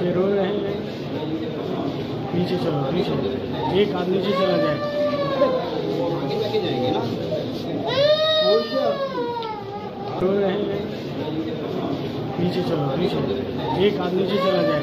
बच्चे रो रहे हैं। नीचे चलो नीचे एक आदमी नीचे चला जाए रो रहे हैं। नीचे चलो नीचे एक आदमी नीचे चला जाए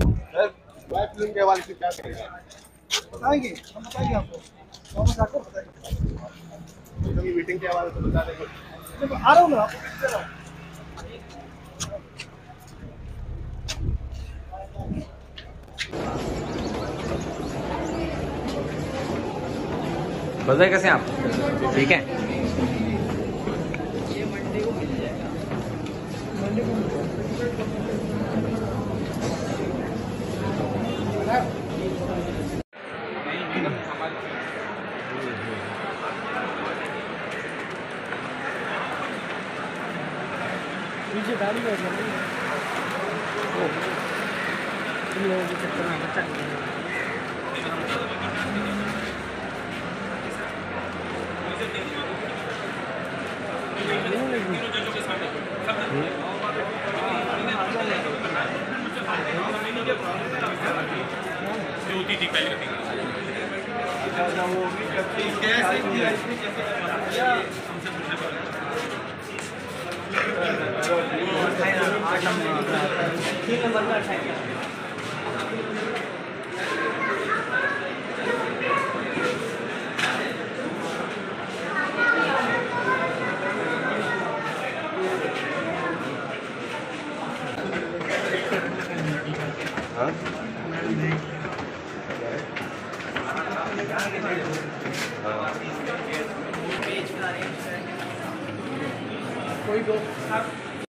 फ़िल्म के हवाले से क्या कहेंगे बताएँगे हम बताएँगे आपको। वापस आकर बताएँगे मीटिंग के हवाले से बता देंगे आ रहा हूँ मैं आपको भेज दे रहा हूँ बताए कैसे आप ठीक है नीचे गाड़ी चक्कर में बच्चा है। तीन नंबर का अठाई Huh? कोई दो